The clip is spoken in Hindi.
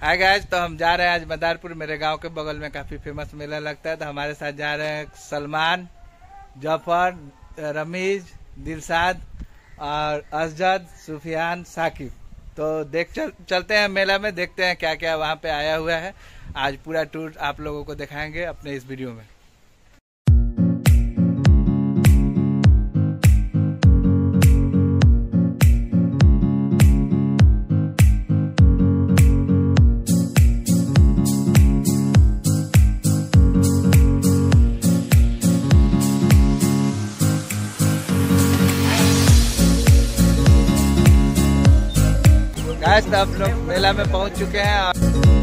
हाय गाइस तो हम जा रहे हैं आज मदारपुर मेरे गाँव के बगल में काफ़ी फ़ेमस मेला लगता है तो हमारे साथ जा रहे हैं सलमान ज़फ़र रमीज दिलसाद और असजद सुफियान साकिब। तो देख चल, चलते हैं मेला में देखते हैं क्या क्या वहाँ पे आया हुआ है। आज पूरा टूर आप लोगों को दिखाएँगे अपने इस वीडियो में। गाइस तो आप लोग मेला में पहुँच चुके हैं।